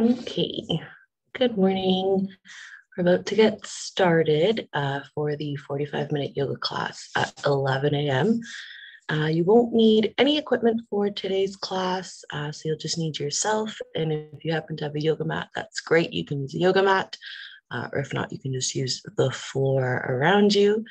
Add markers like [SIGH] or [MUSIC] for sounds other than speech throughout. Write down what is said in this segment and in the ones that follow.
Okay, good morning. We're about to get started uh, for the 45 minute yoga class at 11 a.m. Uh, you won't need any equipment for today's class, uh, so you'll just need yourself. And if you happen to have a yoga mat, that's great. You can use a yoga mat, uh, or if not, you can just use the floor around you.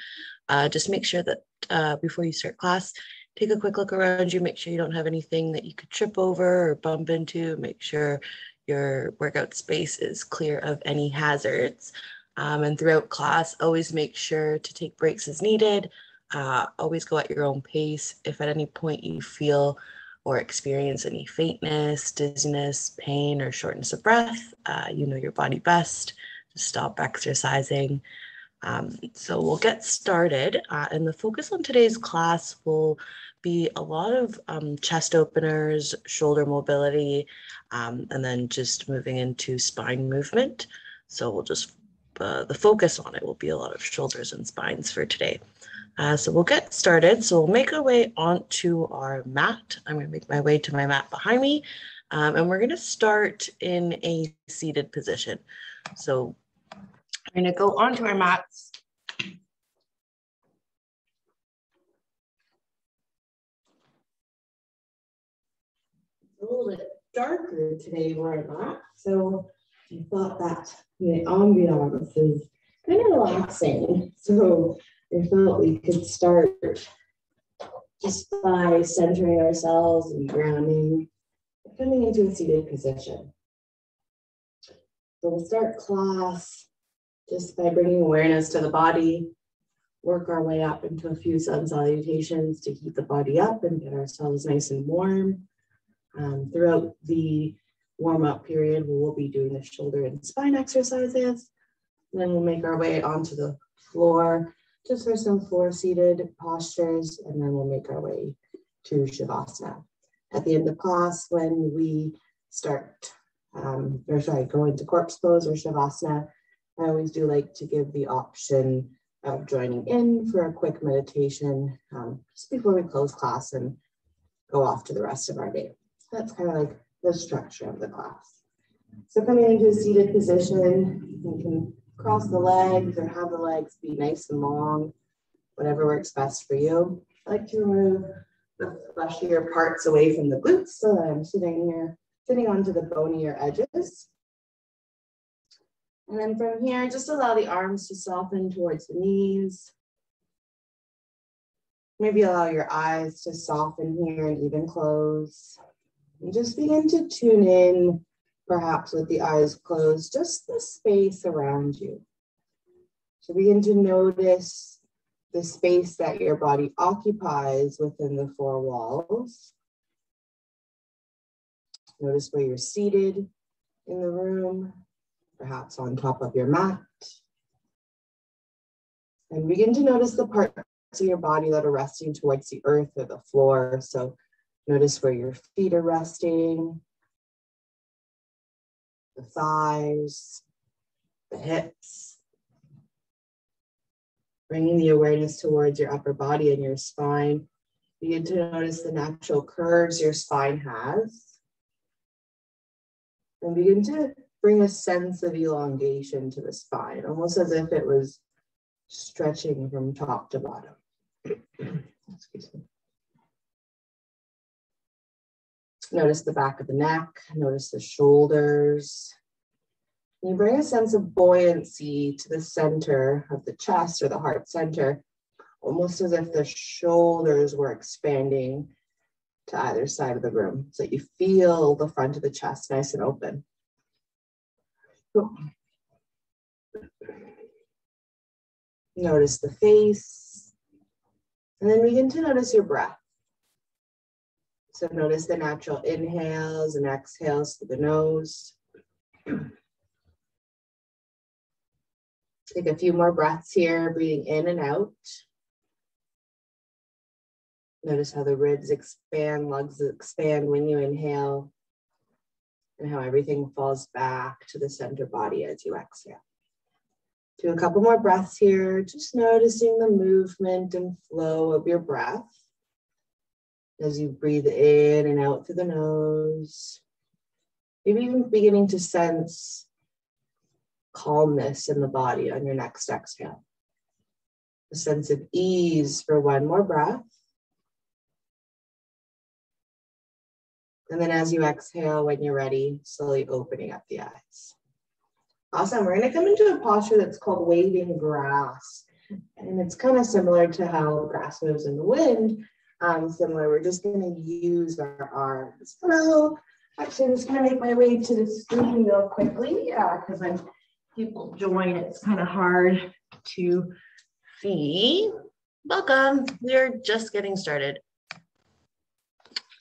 Uh, just make sure that uh, before you start class, take a quick look around you, make sure you don't have anything that you could trip over or bump into, make sure your workout space is clear of any hazards. Um, and throughout class, always make sure to take breaks as needed. Uh, always go at your own pace. If at any point you feel or experience any faintness, dizziness, pain, or shortness of breath, uh, you know your body best. Just stop exercising. Um, so we'll get started. Uh, and the focus on today's class will be a lot of um, chest openers, shoulder mobility, um, and then just moving into spine movement. So we'll just, uh, the focus on it will be a lot of shoulders and spines for today. Uh, so we'll get started. So we'll make our way onto our mat. I'm gonna make my way to my mat behind me. Um, and we're gonna start in a seated position. So we're gonna go onto our mats a little bit darker today where I'm at. So I thought that the ambiance is kind of relaxing. So I felt we could start just by centering ourselves and grounding, coming into a seated position. So we'll start class just by bringing awareness to the body, work our way up into a few sun salutations to keep the body up and get ourselves nice and warm. Um, throughout the warm up period, we will be doing the shoulder and spine exercises. then we'll make our way onto the floor just for some floor seated postures, and then we'll make our way to Shavasana. At the end of class, when we start, um, or sorry, go into corpse pose or Shavasana, I always do like to give the option of joining in for a quick meditation um, just before we close class and go off to the rest of our day. That's kind of like the structure of the class. So coming into a seated position, you can cross the legs or have the legs be nice and long, whatever works best for you. I like to remove the fleshier parts away from the glutes so that I'm sitting here, sitting onto the bonier edges. And then from here, just allow the arms to soften towards the knees. Maybe allow your eyes to soften here and even close. And just begin to tune in, perhaps with the eyes closed, just the space around you. So begin to notice the space that your body occupies within the four walls. Notice where you're seated in the room, perhaps on top of your mat. And begin to notice the parts of your body that are resting towards the earth or the floor. So Notice where your feet are resting, the thighs, the hips. Bringing the awareness towards your upper body and your spine. Begin to notice the natural curves your spine has. And begin to bring a sense of elongation to the spine, almost as if it was stretching from top to bottom. [CLEARS THROAT] Excuse me. Notice the back of the neck, notice the shoulders. You bring a sense of buoyancy to the center of the chest or the heart center, almost as if the shoulders were expanding to either side of the room so you feel the front of the chest nice and open. Notice the face, and then begin to notice your breath. So notice the natural inhales and exhales through the nose. Take a few more breaths here, breathing in and out. Notice how the ribs expand, lungs expand when you inhale, and how everything falls back to the center body as you exhale. Do a couple more breaths here, just noticing the movement and flow of your breath as you breathe in and out through the nose. Maybe even beginning to sense calmness in the body on your next exhale. A sense of ease for one more breath. And then as you exhale, when you're ready, slowly opening up the eyes. Awesome. We're going to come into a posture that's called waving grass. And it's kind of similar to how grass moves in the wind. Um, similar, we're just going to use our arms. Hello. Actually, I'm just going to make my way to the screen real quickly. Because when people join, it's kind of hard to see. Welcome. We're just getting started.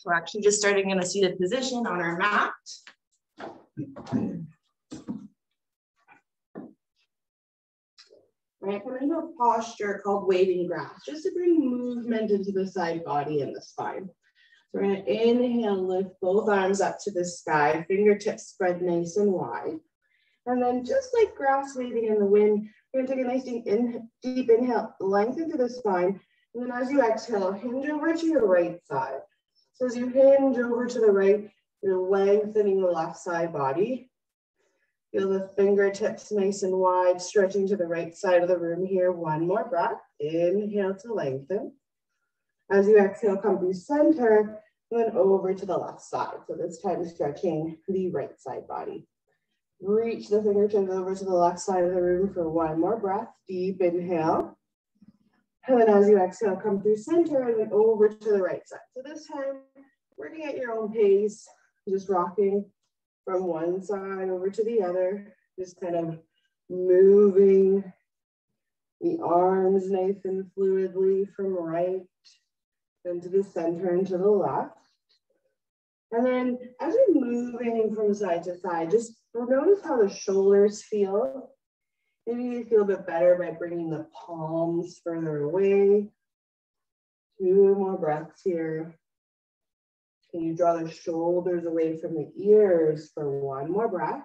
We're actually just starting in a seated position on our mat. Right, come into a posture called waving grass, just to bring movement into the side body and the spine. So we're gonna inhale, lift both arms up to the sky, fingertips spread nice and wide. And then just like grass waving in the wind, we're gonna take a nice deep, in, deep inhale, lengthen through the spine. And then as you exhale, hinge over to your right side. So as you hinge over to the right, you're lengthening the left side body. Feel the fingertips nice and wide, stretching to the right side of the room here. One more breath. Inhale to lengthen. As you exhale, come through center, and then over to the left side. So this time stretching the right side body. Reach the fingertips over to the left side of the room for one more breath. Deep inhale. And then as you exhale, come through center and then over to the right side. So this time, working at your own pace, just rocking from one side over to the other, just kind of moving the arms nice and fluidly from right into the center and to the left. And then as you're moving from side to side, just notice how the shoulders feel Maybe you feel a bit better by bringing the palms further away. Two more breaths here. Can you draw the shoulders away from the ears for one more breath?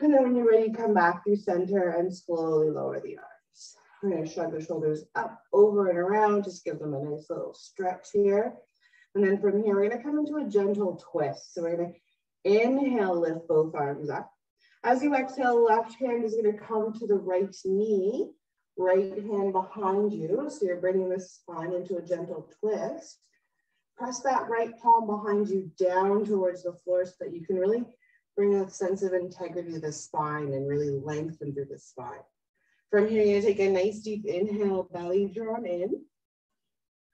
And then when you're ready, come back through center and slowly lower the arms. We're gonna shrug the shoulders up, over and around, just give them a nice little stretch here. And then from here, we're gonna come into a gentle twist. So we're gonna inhale, lift both arms up. As you exhale, left hand is gonna come to the right knee, right hand behind you. So you're bringing the spine into a gentle twist. Press that right palm behind you down towards the floor so that you can really bring a sense of integrity to the spine and really lengthen through the spine. From here, you're gonna take a nice deep inhale, belly drawn in.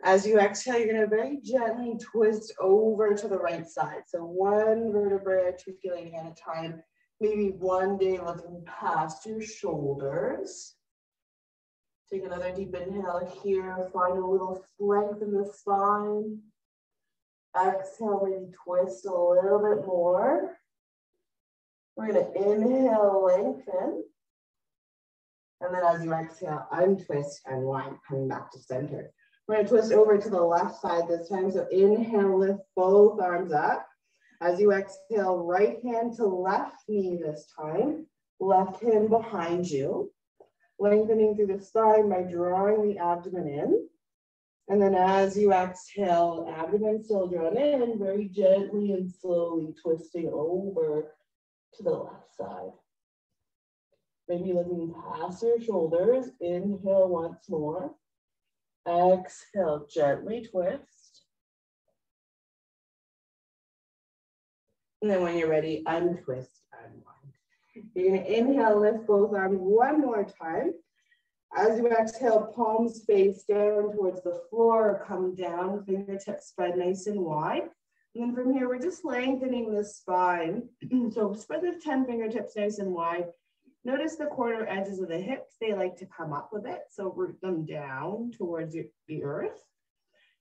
As you exhale, you're gonna very gently twist over to the right side. So one vertebrae articulating at a time Maybe one day looking past your shoulders. Take another deep inhale here. Find a little strength in the spine. Exhale, maybe twist a little bit more. We're to inhale, lengthen. And then as you exhale, untwist and wind, coming back to center. We're to twist over to the left side this time. So inhale, lift both arms up. As you exhale, right hand to left knee this time, left hand behind you, lengthening through the spine by drawing the abdomen in. And then as you exhale, abdomen still drawn in, very gently and slowly twisting over to the left side. Maybe looking past your shoulders. Inhale once more. Exhale, gently twist. And then when you're ready, untwist, unwind. You're gonna inhale, lift both arms one more time. As you exhale, palms face down towards the floor, come down, fingertips spread nice and wide. And then from here, we're just lengthening the spine. [CLEARS THROAT] so spread the 10 fingertips nice and wide. Notice the corner edges of the hips, they like to come up a bit. So root them down towards the earth.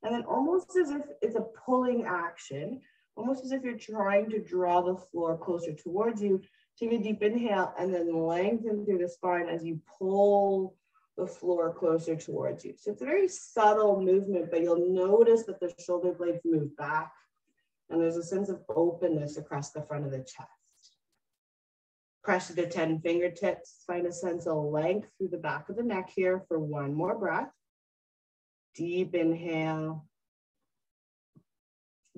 And then almost as if it's a pulling action, almost as if you're trying to draw the floor closer towards you. Take a deep inhale and then lengthen through the spine as you pull the floor closer towards you. So it's a very subtle movement, but you'll notice that the shoulder blades move back and there's a sense of openness across the front of the chest. Press the 10 fingertips, find a sense of length through the back of the neck here for one more breath. Deep inhale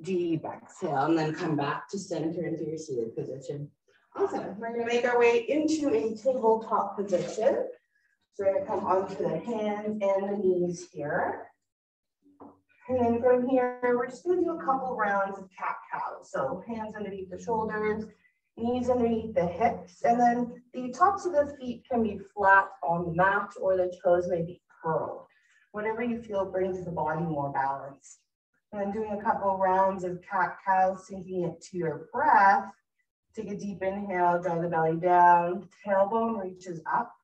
Deep exhale, and then come back to center into your seated position. Awesome. We're gonna make our way into a tabletop position. So we're gonna come onto the hands and the knees here. And then from here, we're just gonna do a couple rounds of cat cow. So hands underneath the shoulders, knees underneath the hips, and then the tops of the feet can be flat on the mat or the toes may be curled. Whatever you feel brings the body more balance. And then doing a couple rounds of cat cow, syncing it to your breath. Take a deep inhale, draw the belly down, tailbone reaches up,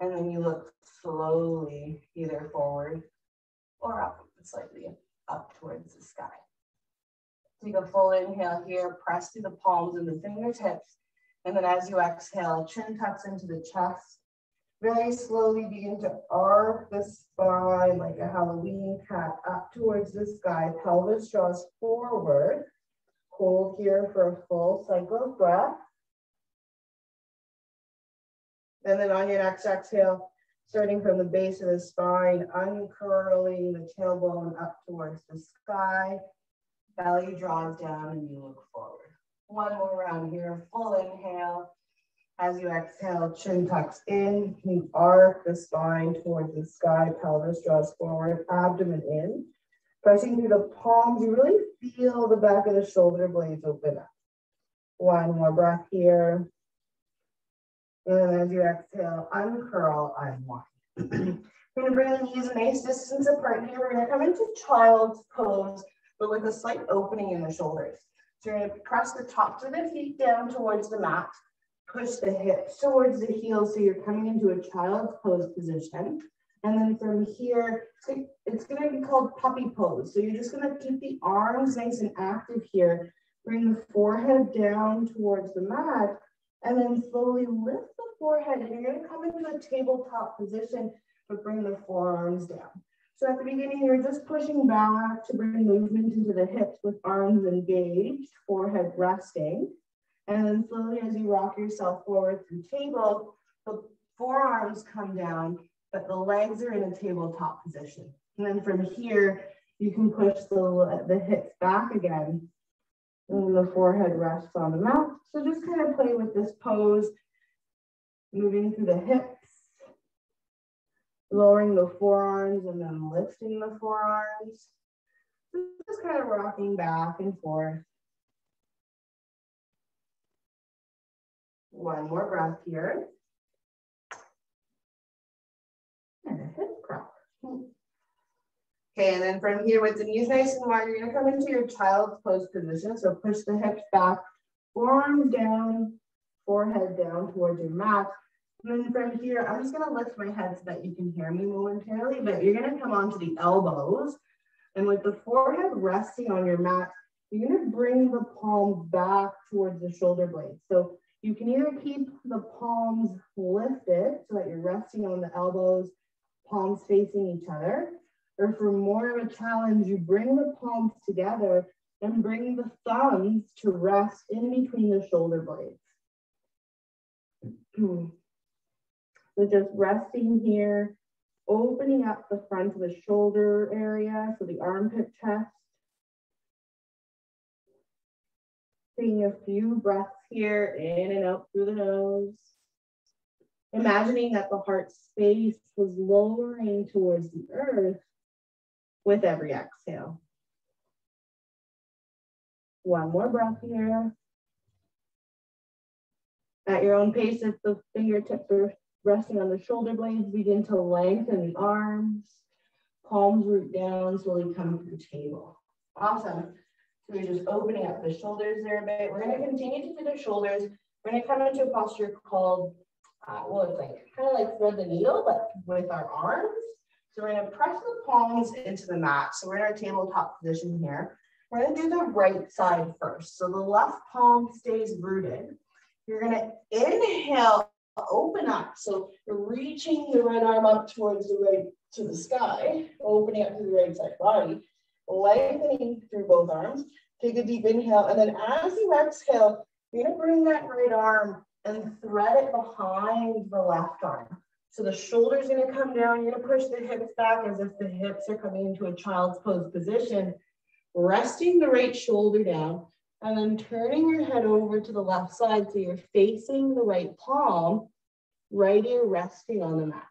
and then you look slowly either forward or up, slightly up towards the sky. Take a full inhale here, press through the palms and the fingertips. And then as you exhale, chin tucks into the chest. Very slowly begin to arc the spine like a Halloween cat up towards the sky. Pelvis draws forward. Hold here for a full cycle of breath. And then on your next exhale, starting from the base of the spine, uncurling the tailbone up towards the sky. Belly draws down and you look forward. One more round here, full inhale. As you exhale, chin tucks in, you arc the spine towards the sky, pelvis draws forward, abdomen in. Pressing through the palms, you really feel the back of the shoulder blades open up. One more breath here. And as you exhale, uncurl, unwind. We're gonna bring the knees a nice distance apart here. We're gonna come into child's pose, but with a slight opening in the shoulders. So you're gonna press the tops of the feet down towards the mat, push the hips towards the heels so you're coming into a child's pose position. And then from here, it's gonna be called puppy pose. So you're just gonna keep the arms nice and active here. Bring the forehead down towards the mat and then slowly lift the forehead. And you're gonna come into a tabletop position, but bring the forearms down. So at the beginning, you're just pushing back to bring movement into the hips with arms engaged, forehead resting. And then slowly as you rock yourself forward through table, the forearms come down, but the legs are in a tabletop position. And then from here, you can push the, the hips back again and the forehead rests on the mat. So just kind of play with this pose, moving through the hips, lowering the forearms and then lifting the forearms. Just kind of rocking back and forth. One more breath here. And a hip crop. Okay, and then from here with the knees nice and wide, you're gonna come into your child's pose position. So push the hips back, forearms down, forehead down towards your mat. And then from here, I'm just gonna lift my head so that you can hear me momentarily, but you're gonna come onto the elbows. And with the forehead resting on your mat, you're gonna bring the palm back towards the shoulder blades. So you can either keep the palms lifted so that you're resting on the elbows, palms facing each other, or for more of a challenge, you bring the palms together and bring the thumbs to rest in between the shoulder blades. [CLEARS THROAT] so just resting here, opening up the front of the shoulder area, so the armpit chest. Taking a few breaths here, in and out through the nose. Imagining that the heart space was lowering towards the earth with every exhale. One more breath here. At your own pace, if the fingertips are resting on the shoulder blades, begin to lengthen the arms. Palms root down, slowly come to the table. Awesome. So we're just opening up the shoulders there a bit. We're going to continue to do the shoulders. We're to come into a posture called, uh, well, it's like kind of like thread the needle, but with our arms. So we're gonna press the palms into the mat. So we're in our tabletop position here. We're gonna do the right side first. So the left palm stays rooted. You're gonna inhale, open up. So you're reaching the right arm up towards the right, to the sky, opening up to the right side body, lengthening through both arms. Take a deep inhale. And then as you exhale, you're gonna bring that right arm and thread it behind the left arm. So the shoulder's gonna come down, you're gonna push the hips back as if the hips are coming into a child's pose position. resting the right shoulder down, and then turning your head over to the left side so you're facing the right palm, right ear resting on the mat.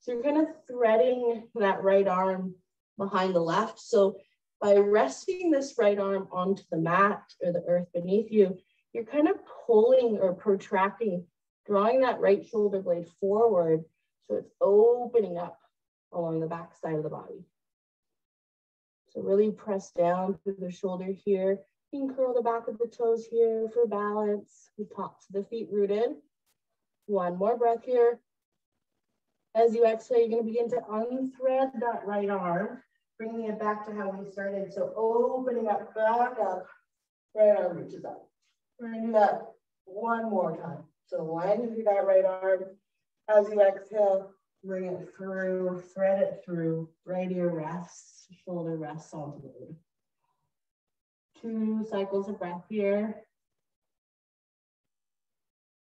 So you're kind of threading that right arm behind the left. So by resting this right arm onto the mat or the earth beneath you, you're kind of pulling or protracting, drawing that right shoulder blade forward so it's opening up along the back side of the body. So really press down through the shoulder here. You can curl the back of the toes here for balance. The tops the feet rooted. One more breath here. As you exhale, you're to begin to unthread that right arm, bringing it back to how we started. So opening up, back up, right arm reaches up. We're to do that one more time. So lengthen through that right arm. As you exhale, bring it through, thread it through, right ear rests, shoulder rests onto the earth. Two cycles of breath here.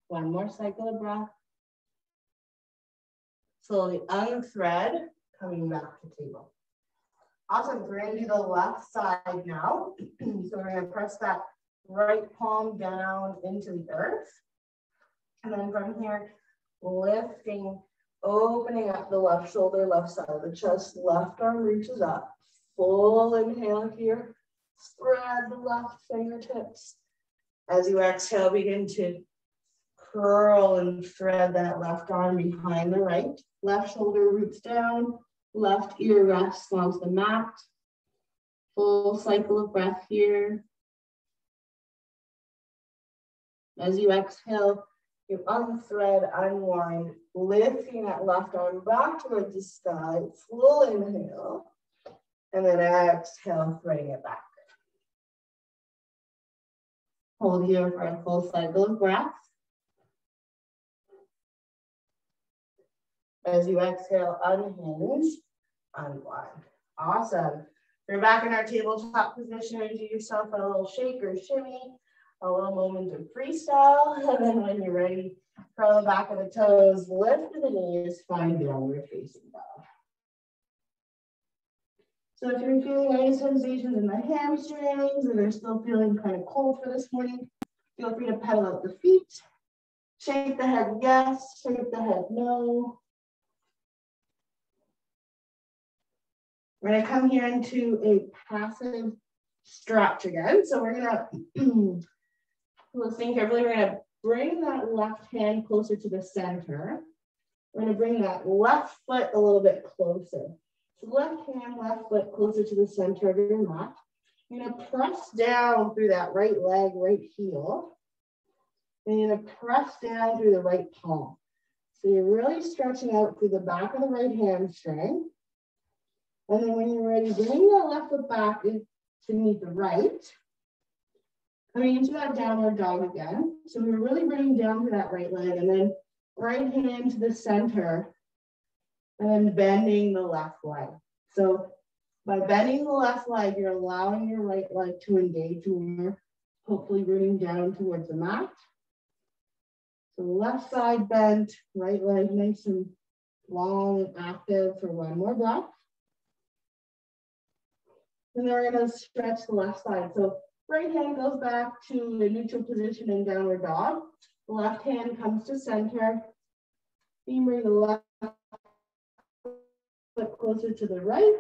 One more cycle of breath. Slowly unthread, coming back to table. Awesome, we're gonna do the left side now. [CLEARS THROAT] so we're gonna press that right palm down into the earth. And then from here, lifting Opening up the left shoulder, left side of the chest, left arm reaches up. Full inhale here. Spread the left fingertips. As you exhale, begin to curl and thread that left arm behind the right. Left shoulder roots down. Left ear rests onto the mat. Full cycle of breath here. As you exhale, you unthread, unwind, lifting that left arm back towards the sky, full inhale, and then exhale, threading it back. Hold here for a full cycle of breath. As you exhale, unhinge, unwind. Awesome. We're back in our tabletop position. Do yourself a little shake or shimmy a little moment of freestyle. [LAUGHS] And then when you're ready, curl the back of the toes, lift the knees, find downward facing dog. So if you're feeling any sensations in the hamstrings or they're still feeling kind of cold for this morning, feel free to pedal out the feet. Shake the head yes, shake the head no. We're gonna come here into a passive stretch again. So we're gonna [CLEARS THROAT] Listen carefully. We're gonna bring that left hand closer to the center. We're gonna bring that left foot a little bit closer. So left hand, left foot closer to the center of your mat. You're gonna press down through that right leg, right heel. And you're gonna press down through the right palm. So you're really stretching out through the back of the right hamstring. And then when you're ready, bring that left foot back to meet the right. Coming into that downward dog again. So we're really bringing down to that right leg and then right hand to the center and then bending the left leg. So by bending the left leg, you're allowing your right leg to engage more, hopefully rooting down towards the mat. So left side bent, right leg nice and long and active for one more breath. And then we're gonna stretch the left side. So Right hand goes back to the neutral position in downward dog. Left hand comes to center. You bring the left foot closer to the right.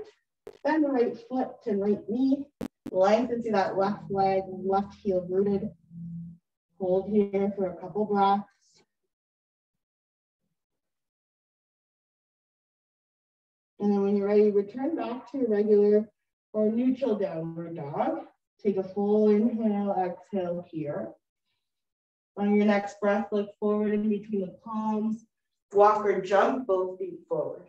Bend the right foot to right knee. Lengthen through that left leg, left heel rooted. Hold here for a couple breaths. And then when you're ready, return back to your regular or neutral downward dog. Take a full inhale, exhale here. On your next breath, look forward in between the palms. Walk or jump both feet forward.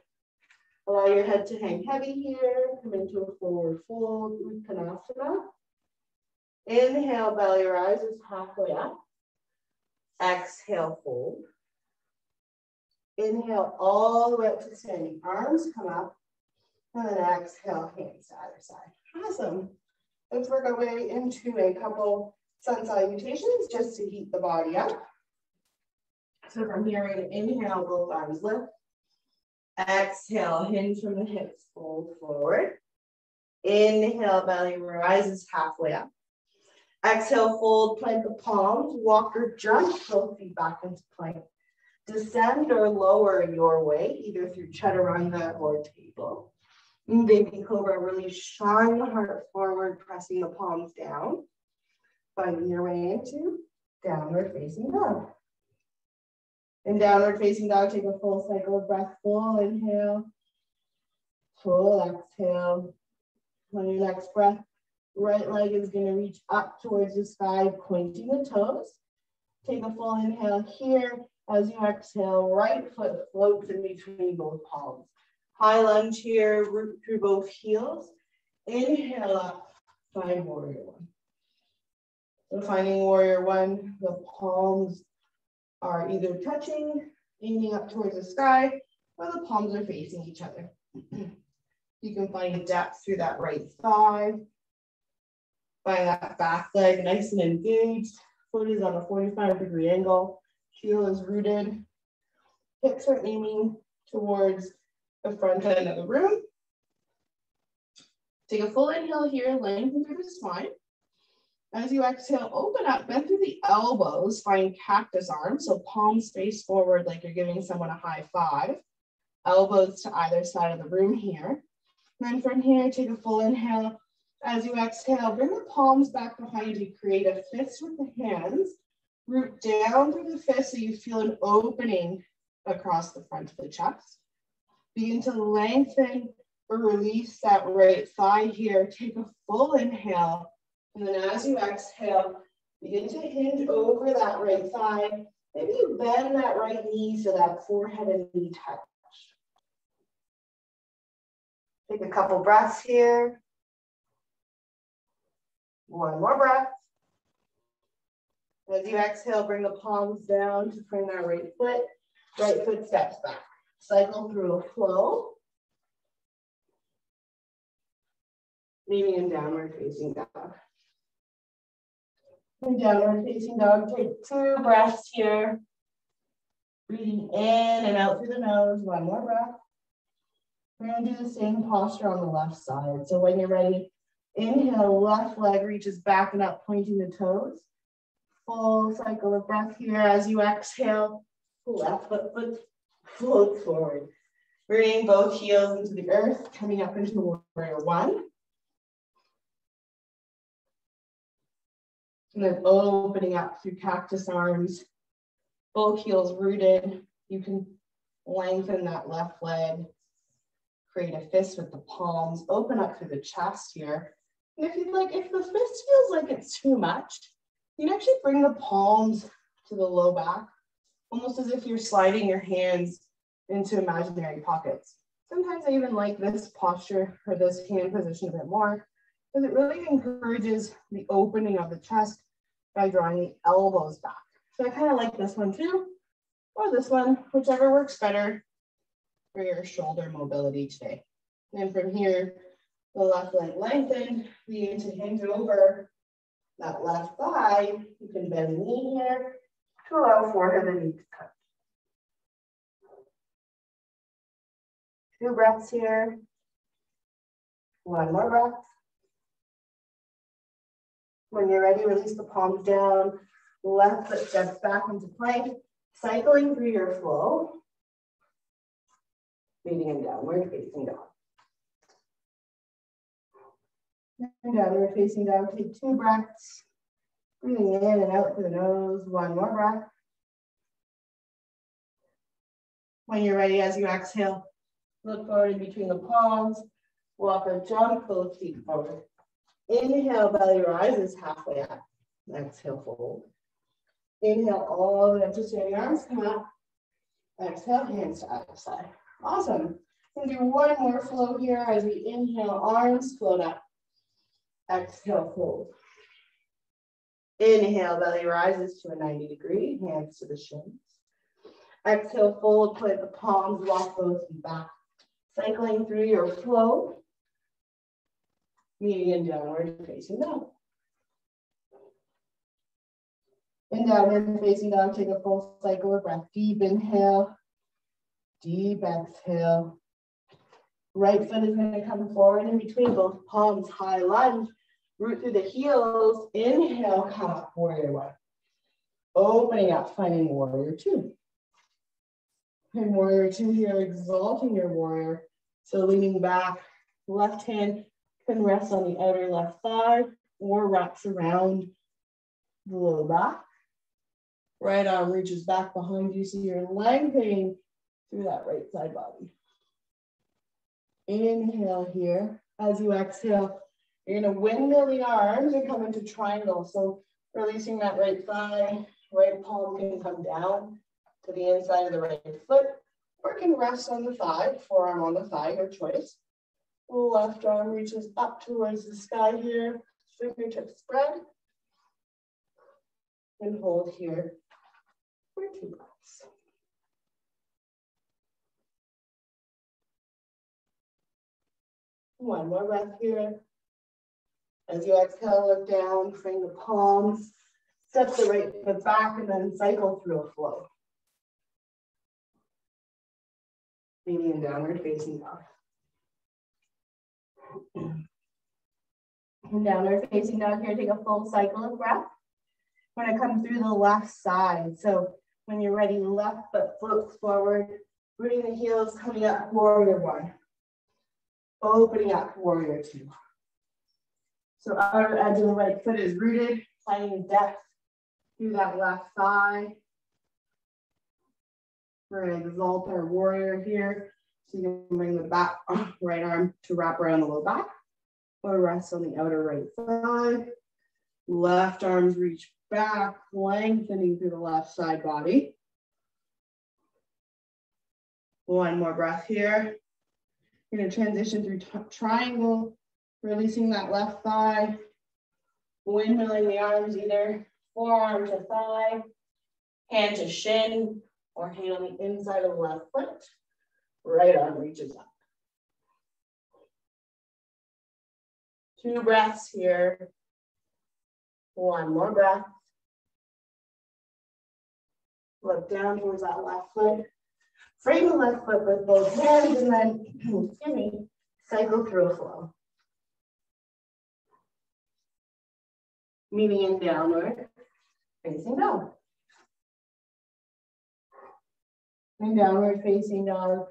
Allow your head to hang heavy here. Come into a forward fold, Uttanasana. Inhale, belly rises halfway up. Exhale, fold. Inhale all the way up to standing. Arms come up. And then exhale, hands to either side. Awesome. Let's work our way into a couple sun salutations just to heat the body up. So from here, we're to inhale, both arms lift. Exhale, hinge from the hips, fold forward. Inhale, belly rises halfway up. Exhale, fold, plant the palms, walk or jump, both feet back into plank. Descend or lower your way, either through chaturanga or table. Baby Cobra, really shine the heart forward, pressing the palms down. Finding your way into downward facing dog. In downward facing dog, take a full cycle of breath. Full inhale, full exhale. On your next breath, right leg is going to reach up towards the sky, pointing the toes. Take a full inhale here. As you exhale, right foot floats in between both palms. High lunge here, root through both heels. Inhale up, find warrior one. So finding warrior one, the palms are either touching, aiming up towards the sky, or the palms are facing each other. [CLEARS THROAT] you can find depth through that right thigh. Find that back leg nice and engaged. Foot is on a 45 degree angle. Heel is rooted. Hips are aiming towards the front end of the room. Take a full inhale here, lengthen through the spine. As you exhale, open up, bend through the elbows, find cactus arms. So palms face forward like you're giving someone a high five. Elbows to either side of the room here. Then from here, take a full inhale. As you exhale, bring the palms back behind you. Create a fist with the hands. Root down through the fist so you feel an opening across the front of the chest. Begin to lengthen or release that right thigh here. Take a full inhale. And then as you exhale, begin to hinge over that right thigh. Maybe bend that right knee so that forehead and knee touch. Take a couple breaths here. One more breath. As you exhale, bring the palms down to frame that right foot. Right foot steps back. Cycle through a flow. Leaving in downward facing dog. And downward facing dog, take two breaths here. Breathing in and out through the nose, one more breath. We're gonna do the same posture on the left side. So when you're ready, inhale, left leg reaches back and up, pointing the toes. Full cycle of breath here. As you exhale, left foot, foot floats forward. Bringing both heels into the earth, coming up into the warrior one. And then opening up through cactus arms, both heels rooted. You can lengthen that left leg, create a fist with the palms, open up through the chest here. And if you'd like, if the fist feels like it's too much, you can actually bring the palms to the low back, almost as if you're sliding your hands into imaginary pockets. Sometimes I even like this posture or this hand position a bit more because it really encourages the opening of the chest by drawing the elbows back. So I kind of like this one too, or this one, whichever works better for your shoulder mobility today. And from here, the left leg lengthened, begin to hinge over that left thigh. You can bend the knee here to allow forehead and knee to touch. Two breaths here. One more breath. When you're ready, release the palms down. Left foot steps back into plank, cycling through your flow. Meeting in downward facing dog. And downward facing dog, take two breaths. Breathing in and out through the nose, one more breath. When you're ready, as you exhale, look forward in between the palms, walk or jump, both feet forward. Inhale, belly rises halfway up. Exhale, fold. Inhale, all the way to standing arms come up. Exhale, hands to either side. Awesome. Gonna do one more flow here as we inhale, arms float up. Exhale, fold. Inhale, belly rises to a 90 degree, hands to the shins. Exhale, fold, put the palms, walk both feet back. Cycling through your flow median downward facing dog. And downward facing dog, take a full cycle of breath. Deep inhale, deep exhale. Right foot is gonna come forward in between both palms, high lunge, root through the heels, inhale, up, warrior one. Opening up, finding warrior two. And warrior two here, exalting your warrior. So leaning back, left hand can rest on the outer left thigh or wraps around the low back. Right arm reaches back behind you so you're lengthening through that right side body. Inhale here. As you exhale, you're gonna windmill the arms and come into triangle. So releasing that right thigh, right palm can come down to the inside of the right foot, or can rest on the thigh, forearm on the thigh, your choice. Left arm reaches up towards the sky here, fingertips spread. And hold here for two breaths. One more breath here. As you exhale, look down, frame the palms, step the right foot back, and then cycle through a flow. In downward facing dog. [CLEARS THROAT] And downward facing dog here, take a full cycle of breath. When I come through the left side. So when you're ready, left foot floats forward, rooting the heels, coming up, warrior one. Opening up, warrior two. So outer edge of the right foot is rooted, finding depth through that left thigh. We're gonna exalt our warrior here. So you can bring the back right arm to wrap around the low back or rest on the outer right thigh. Left arms reach back, lengthening through the left side body. One more breath here. You're gonna transition through triangle, releasing that left thigh, windmilling the arms, either forearm to thigh, hand to shin, or hand on the inside of the left foot. Right arm reaches up. Two breaths here. One more breath. Look down towards that left foot. Frame the left foot with both hands and then, [CLEARS THROAT] excuse me, cycle through a flow. Meeting in downward, facing dog. And downward facing dog.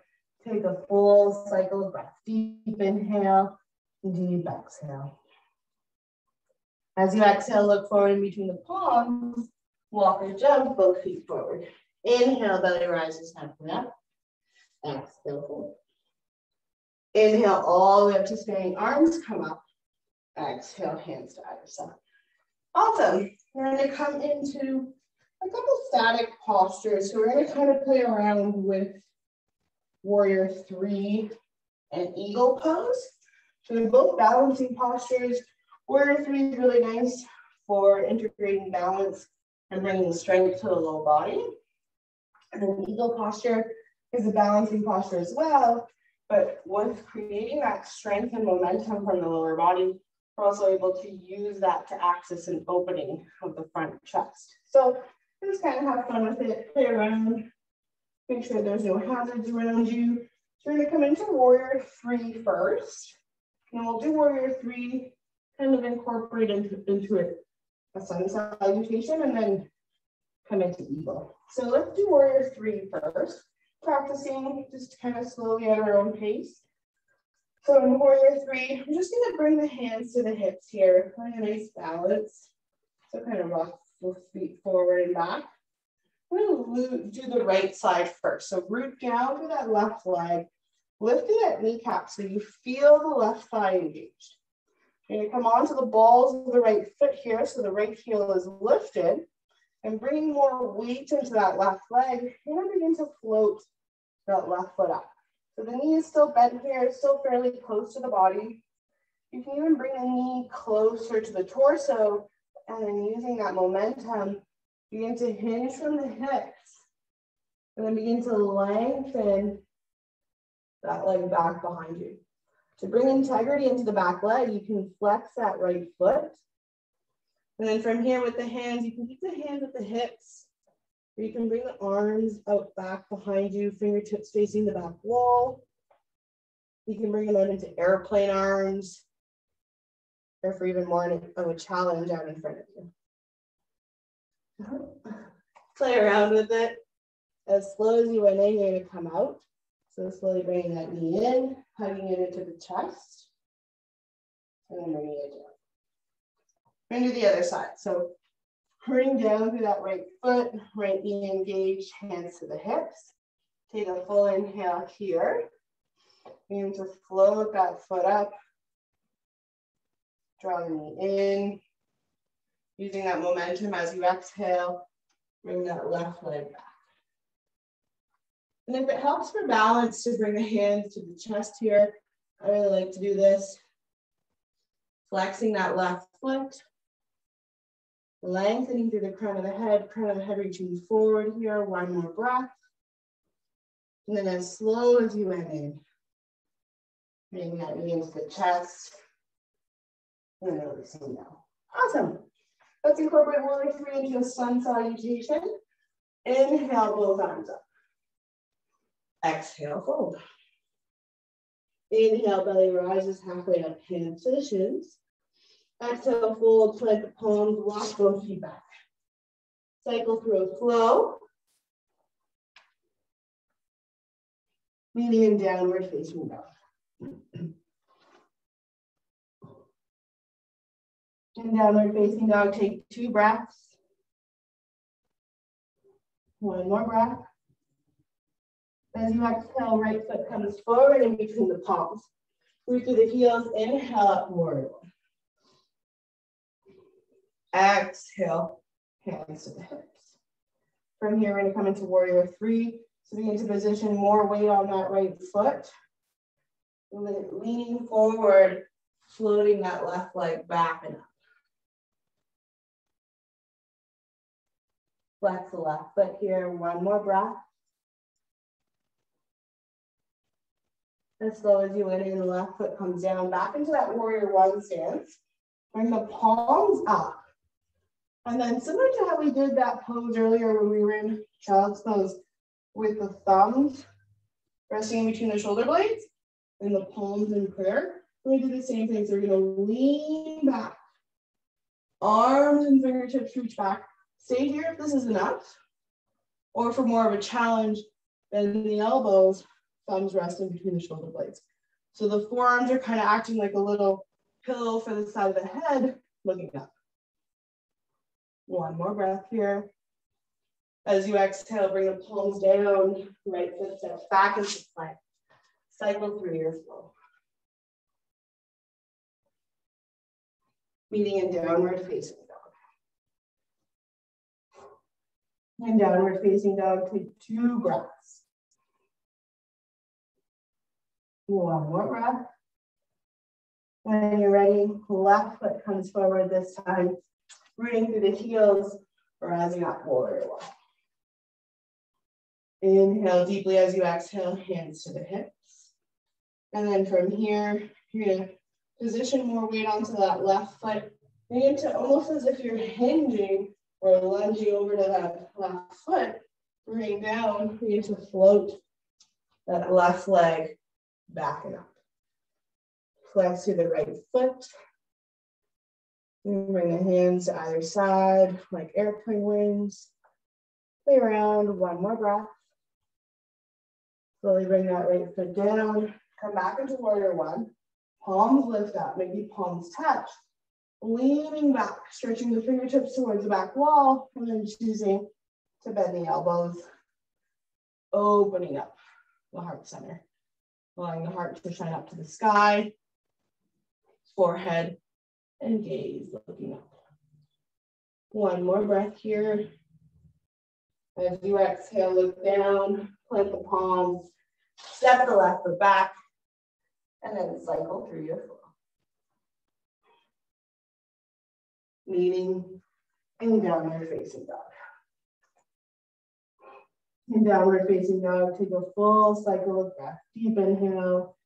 Take a full cycle of breath. Deep inhale, deep exhale. As you exhale, look forward in between the palms. Walk or jump, both feet forward. Inhale, belly rises halfway up. Exhale, fold. Inhale, all the way up to standing arms come up. Exhale, hands to either side. Awesome. We're going to come into a couple static postures. So we're going to kind of play around with warrior three and eagle pose. So they're both balancing postures. Warrior three is really nice for integrating balance and bringing strength to the low body. And then eagle posture is a balancing posture as well, but with creating that strength and momentum from the lower body, we're also able to use that to access an opening of the front chest. So just kind of have fun with it, play around, make sure there's no hazards around you. So we're gonna come into warrior three first, and we'll do warrior three, kind of incorporate into, into it a sun salutation, and then come into eagle. So let's do warrior three first practicing just kind of slowly at our own pace. So in warrior three, I'm just gonna bring the hands to the hips here, find a nice balance. So kind of rock the feet forward and back. I'm gonna do the right side first. So root down to that left leg, lifting that kneecap so you feel the left thigh engaged. You're gonna come onto the balls of the right foot here, so the right heel is lifted, and bringing more weight into that left leg, gonna begin to float that left foot up. So the knee is still bent here, still fairly close to the body. You can even bring the knee closer to the torso and then using that momentum, begin to hinge from the hips and then begin to lengthen that leg back behind you. To bring integrity into the back leg, you can flex that right foot. And then from here with the hands, you can keep the hands at the hips you can bring the arms out back behind you, fingertips facing the back wall. You can bring them out into airplane arms or for even more of a challenge out in front of you. Play around with it. As slow as you went in, you're to come out. So slowly bringing that knee in, hugging it into the chest, and then bringing it down. And do the other side. So hurrying down through that right foot, right knee engaged, hands to the hips. Take a full inhale here. Begin to float that foot up. Draw the knee in. Using that momentum as you exhale, bring that left leg back. And if it helps for balance to bring the hands to the chest here, I really like to do this. Flexing that left foot, lengthening through the crown of the head, crown of the head reaching forward here, one more breath. And then as slow as you went in, bring that knee into the chest, and releasing down. Awesome. Let's incorporate warrior three into a sun salutation. Inhale, both arms up. Exhale, fold. Inhale, belly rises halfway up, hands to the shins. Exhale, fold, plant the palms, walk both feet back. Cycle through a flow. Meaning in downward facing dog. In downward facing dog, take two breaths. One more breath. As you exhale, right foot comes forward in between the palms. Root through the heels, inhale up, warrior Exhale, hands to the hips. From here, we're gonna come into warrior three. So begin to position more weight on that right foot. Leaning forward, floating that left leg back and up. Flex the left foot here, one more breath. As slow as you went in, the left foot comes down back into that warrior one stance. Bring the palms up. And then similar to how we did that pose earlier when we were in child's pose with the thumbs resting in between the shoulder blades and the palms in prayer, we're gonna do the same thing. So we're gonna lean back, arms and fingertips reach back. Stay here if this is enough, or for more of a challenge, bend the elbows, thumbs resting between the shoulder blades. So the forearms are kind of acting like a little pillow for the side of the head, looking up. One more breath here. As you exhale, bring the palms down, right foot steps back into plank. Cycle through your flow. Meeting in downward facing dog. And downward facing dog, take two breaths. One more breath. When you're ready, left foot comes forward this time, rooting through the heels, rising up warrior one. Inhale deeply as you exhale, hands to the hips. And then from here, you're gonna position more weight onto that left foot. Begin to almost as if you're hinging or lunging over to that left foot, bring down, begin to float that left leg back and up. Flex through the right foot. Bring the hands to either side like airplane wings. Play around, one more breath. Slowly bring that right foot down. Come back into warrior one. Palms lift up, maybe palms touch. Leaning back, stretching the fingertips towards the back wall, and then choosing to bend the elbows, opening up the heart center allowing the heart to shine up to the sky, forehead and gaze looking up. One more breath here. As you exhale, look down, plant the palms, step the left foot back, and then cycle through your flow. Meeting in downward facing dog. In downward facing dog, take a full cycle of breath. Deep inhale,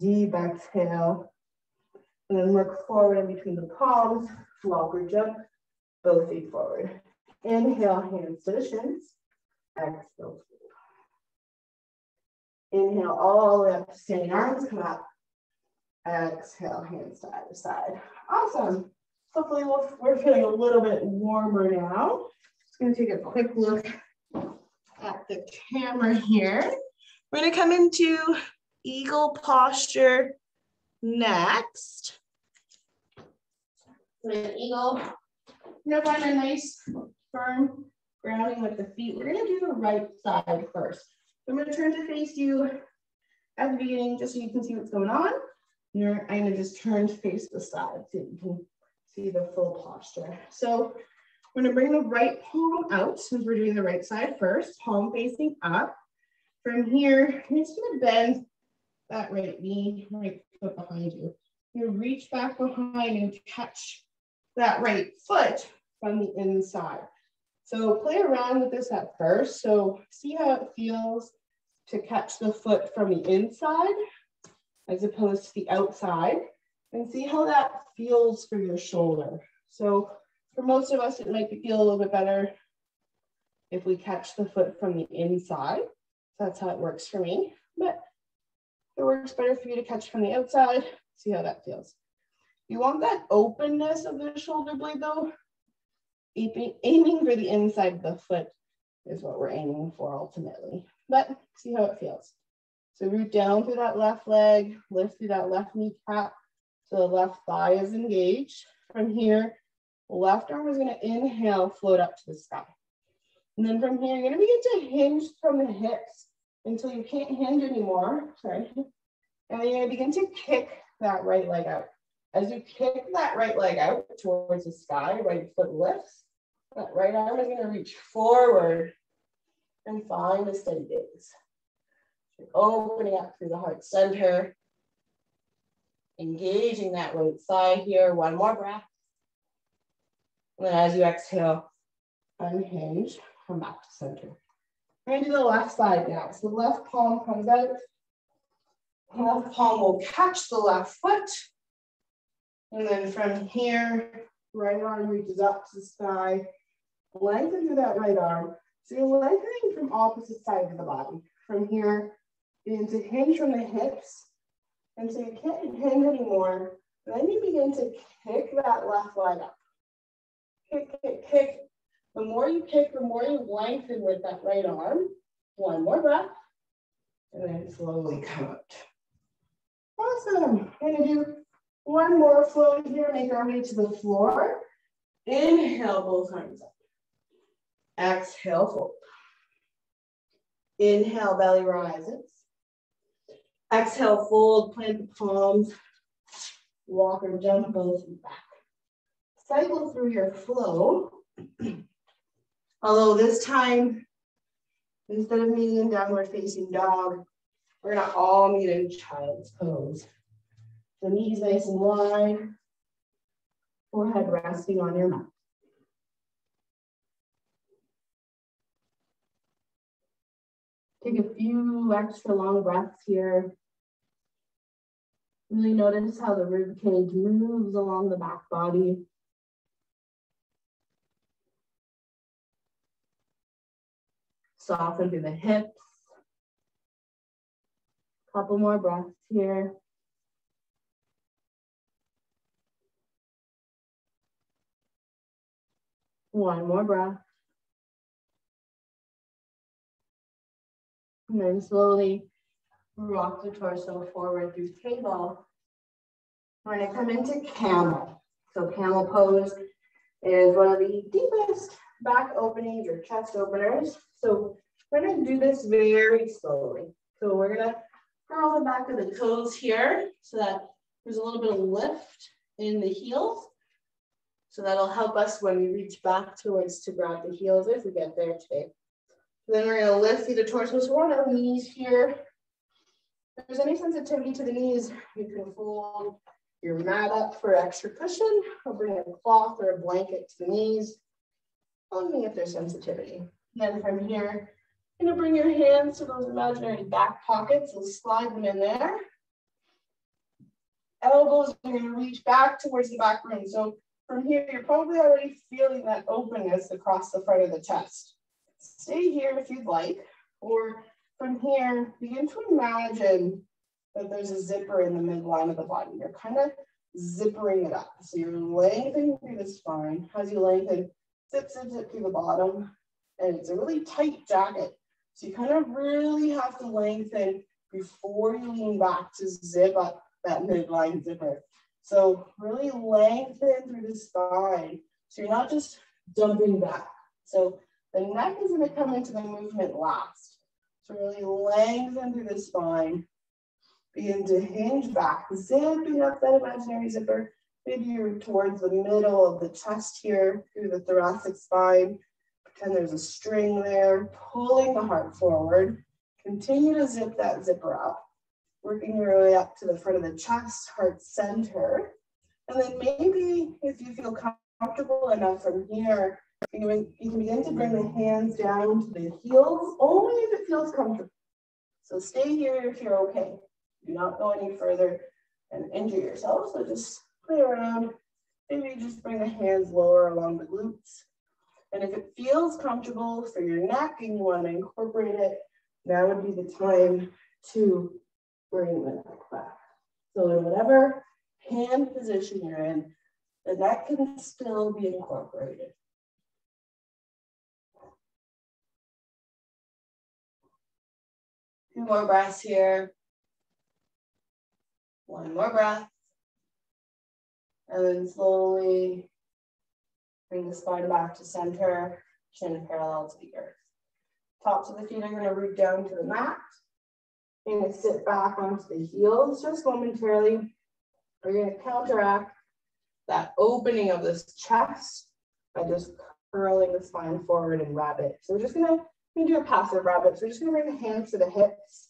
deep exhale. And then work forward in between the palms, walker jump, both feet forward. Inhale, hands to the shins. Exhale. Inhale all the way up standing arms, come up. Exhale, hands to either side. Awesome. Hopefully we we are feeling a little bit warmer now. Just gonna take a quick look at the camera here. We're gonna come into eagle posture next. So an eagle, you're gonna find a nice firm grounding with the feet. We're gonna do the right side first. So I'm gonna turn to face you at the beginning just so you can see what's going on. You're, I'm gonna just turn to face the side so you can see the full posture. So we're gonna bring the right palm out since we're doing the right side first, palm facing up. From here, you're just gonna bend that right knee, right foot behind you. You reach back behind and catch that right foot from the inside. So play around with this at first. So see how it feels to catch the foot from the inside as opposed to the outside and see how that feels for your shoulder. So for most of us, it might feel a little bit better if we catch the foot from the inside. That's how it works for me. But it works better for you to catch from the outside. See how that feels. You want that openness of the shoulder blade though aiming, for the inside of the foot is what we're aiming for ultimately. But see how it feels. So root down through that left leg, lift through that left kneecap. So the left thigh is engaged. From here, left arm is gonna inhale, float up to the sky. And then from here, you're gonna begin to hinge from the hips until you can't hinge anymore, sorry. And then you're gonna begin to kick that right leg out. As you kick that right leg out towards the sky, right foot lifts, that right arm is gonna reach forward and find a steady gaze. Opening up through the heart center, engaging that right side here. One more breath. And then as you exhale, unhinge, come back to center. We're gonna do the left side now. So the left palm comes out. Left palm will catch the left foot. And then from here, right arm reaches up to the sky. Lengthen through that right arm. So you're lengthening from opposite sides of the body. From here, begin to hinge from the hips. And so you can't hinge anymore. Then you begin to kick that left leg up. Kick, kick, kick. The more you kick, the more you lengthen with that right arm. One more breath. And then slowly come out. Awesome. We're gonna do one more flow here, make our way to the floor. Inhale, both arms up. Exhale, fold. Inhale, belly rises. Exhale, fold, plant the palms. Walk or jump both back. Cycle through your flow. [CLEARS THROAT] Although this time, instead of meeting in downward facing dog, we're gonna all meet in child's pose. The knees nice and wide, forehead resting on your mat. Take a few extra long breaths here. Really notice how the rib cage moves along the back body. Soften through the hips. Couple more breaths here. One more breath. And then slowly rock the torso forward through table. We're gonna come into camel. So camel pose is one of the deepest back openings or chest openers. So we're gonna do this very slowly. So we're gonna curl the back of the toes here so that there's a little bit of lift in the heels. So that'll help us when we reach back towards to grab the heels if we get there today. Then we're gonna lift the torso. So we're on our knees here. If there's any sensitivity to the knees, you can fold your mat up for extra cushion or bring a cloth or a blanket to the knees, only if there's sensitivity. Then from here, you're gonna bring your hands to those imaginary back pockets and slide them in there. Elbows are gonna reach back towards the back room. So from here, you're probably already feeling that openness across the front of the chest. Stay here if you'd like, or from here, begin to imagine that there's a zipper in the midline of the body. You're kind of zippering it up. So you're lengthening through the spine. As you lengthen, zip, zip, zip through the bottom. And it's a really tight jacket. So you kind of really have to lengthen before you lean back to zip up that midline zipper. So really lengthen through the spine. So you're not just dumping back. So the neck is gonna come into the movement last. So really lengthen through the spine. Begin to hinge back, zipping up that imaginary zipper. Maybe you're towards the middle of the chest here through the thoracic spine. Pretend there's a string there, pulling the heart forward. Continue to zip that zipper up, working your way up to the front of the chest, heart center. And then maybe if you feel comfortable enough from here, you can, you can begin to bring the hands down to the heels, only if it feels comfortable. So stay here if you're okay. Do not go any further and injure yourself. So just play around. Maybe just bring the hands lower along the glutes. And if it feels comfortable for your neck and you want to incorporate it, now would be the time to bring the neck back. So in whatever hand position you're in, the neck can still be incorporated. Two more breaths here. One more breath. And then slowly bring the spine back to center, chin parallel to the earth. Tops of the feet are going to root down to the mat. To sit back onto the heels just momentarily. We're to counteract that opening of this chest by just curling the spine forward and rabbit. So we're just going to we do a passive rabbit. So we're just to bring the hands to the hips.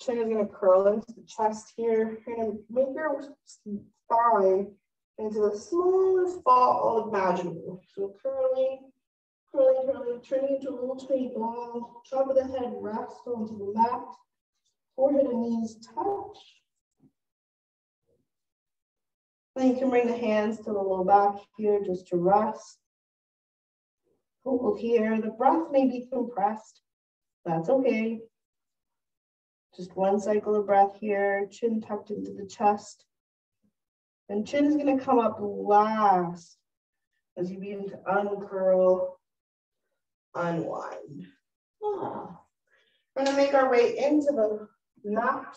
Chin is going to curl into the chest here. You're to make your spine into the smallest ball imaginable. So curling, curling, curling, turning into a little tiny ball. Top of the head rests onto the mat. Forehead and knees touch. Then you can bring the hands to the low back here just to rest. Hold here. The breath may be compressed. That's okay. Just one cycle of breath here, chin tucked into the chest. And chin is going to come up last as you begin to uncurl, unwind. Ah. We're going to make our way into the mat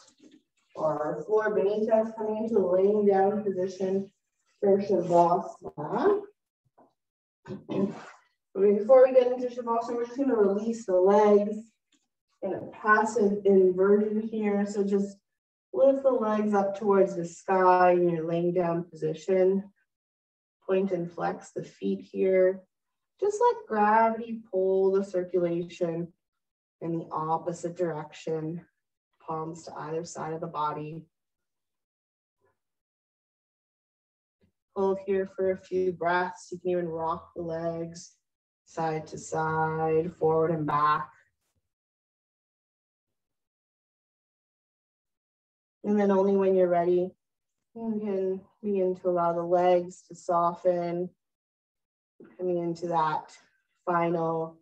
or floor beneath us, coming into a laying down position for Shavasana. [CLEARS THROAT] Before we get into Shavasana, we're just going to release the legs in a passive inverted here. So just lift the legs up towards the sky in your laying down position. Point and flex the feet here. Just let gravity pull the circulation in the opposite direction, palms to either side of the body. Hold here for a few breaths. You can even rock the legs side to side, forward and back. And then only when you're ready, you can begin to allow the legs to soften, coming into that final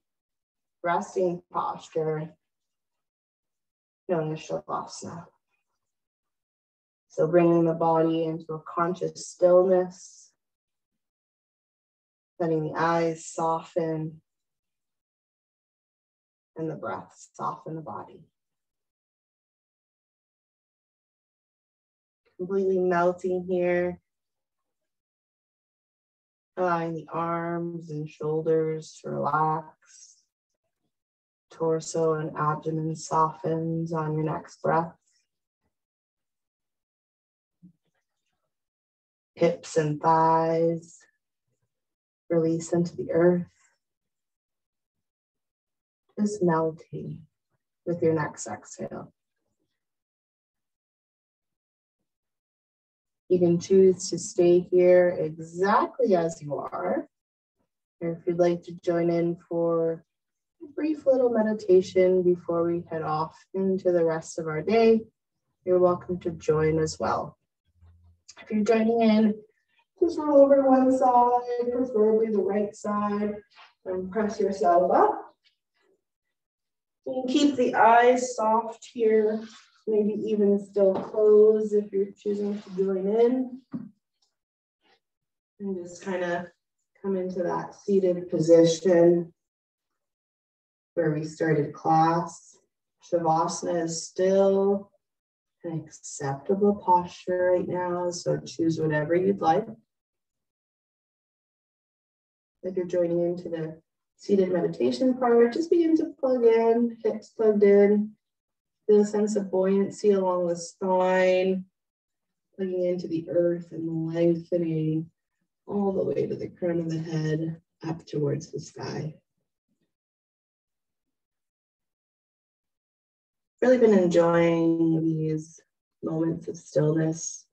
resting posture known as Shavasana. So bringing the body into a conscious stillness, letting the eyes soften and the breath soften the body. completely melting here. Allowing the arms and shoulders to relax. Torso and abdomen softens on your next breath. Hips and thighs release into the earth. Just melting with your next exhale. You can choose to stay here exactly as you are. Or if you'd like to join in for brief little meditation before we head off into the rest of our day, you're welcome to join as well. If you're joining in, just roll over to one side, preferably the right side, and press yourself up. You can keep the eyes soft here, maybe even still closed if you're choosing to join in. And just kind of come into that seated position where we started class. Shavasana is still an acceptable posture right now, so choose whatever you'd like. If you're joining into the seated meditation part, just begin to plug in, hips plugged in, feel a sense of buoyancy along the spine, plugging into the earth and lengthening all the way to the crown of the head up towards the sky. Really been enjoying these moments of stillness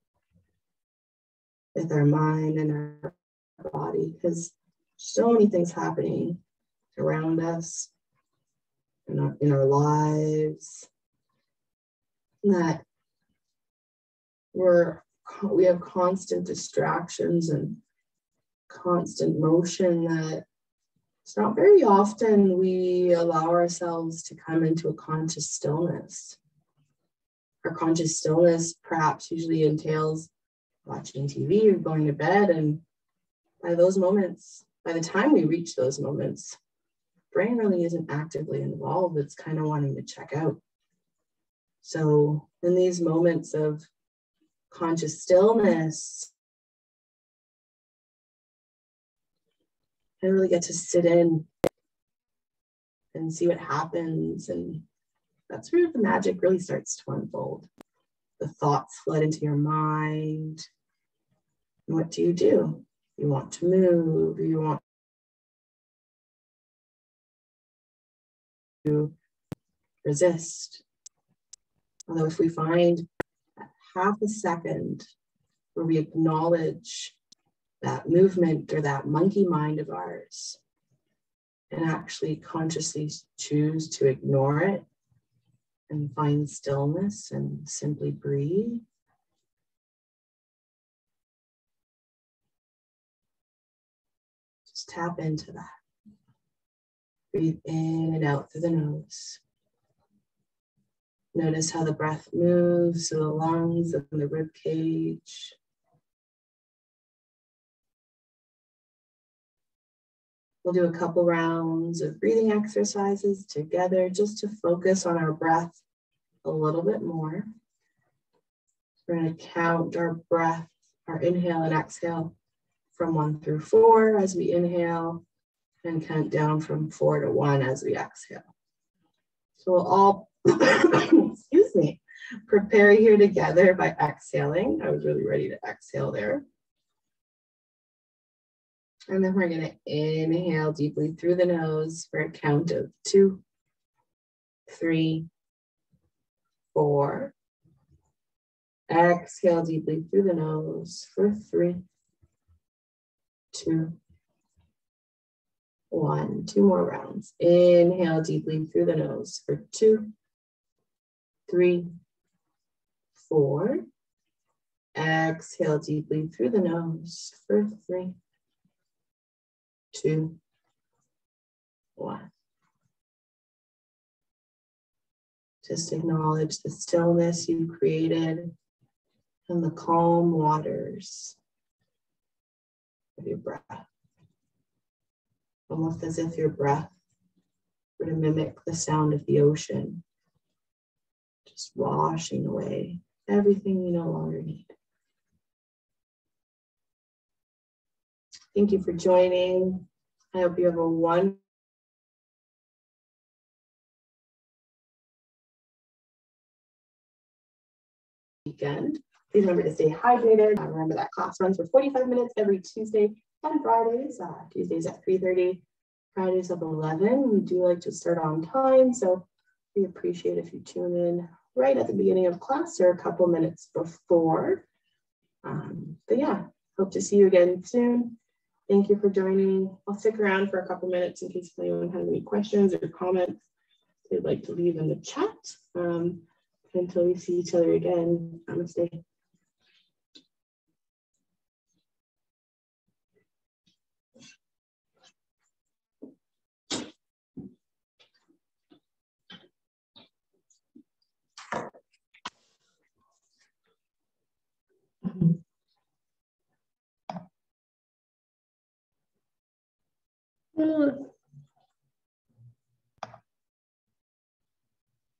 with our mind and our body because so many things happening around us in our, in our lives that we're we have constant distractions and constant motion that it's not very often we allow ourselves to come into a conscious stillness. Our conscious stillness perhaps usually entails watching TV or going to bed. And by those moments, by the time we reach those moments, brain really isn't actively involved. It's kind of wanting to check out. So in these moments of conscious stillness, I really get to sit in and see what happens. And that's where the magic really starts to unfold. The thoughts flood into your mind. And what do you do? You want to move, you want to resist. Although, if we find half a second where we acknowledge that movement or that monkey mind of ours and actually consciously choose to ignore it and find stillness and simply breathe. Just tap into that. Breathe in and out through the nose. Notice how the breath moves through the lungs and the rib cage. We'll do a couple rounds of breathing exercises together just to focus on our breath a little bit more. We're going to count our breath, our inhale and exhale from one through four as we inhale and count down from four to one as we exhale. So we'll all, [COUGHS] excuse me, prepare here together by exhaling. I was really ready to exhale there. And then we're going to inhale deeply through the nose for a count of two, three, four. Exhale deeply through the nose for three, two, one. Two more rounds. Inhale deeply through the nose for two, three, four. Exhale deeply through the nose for three, two, one. Just acknowledge the stillness you created and the calm waters of your breath. Almost as if your breath were to mimic the sound of the ocean, just washing away everything you no longer need. Thank you for joining. I hope you have a wonderful weekend. Please remember to stay hydrated. Uh, remember that class runs for 45 minutes every Tuesday and Fridays. Uh, Tuesdays at 3.30, Fridays at 11. We do like to start on time, so we appreciate if you tune in right at the beginning of class or a couple minutes before. Um, but yeah, hope to see you again soon. Thank you for joining. I'll stick around for a couple minutes in case anyone has any questions or comments they'd like to leave in the chat. Um, until we see each other again. Namaste. Hum.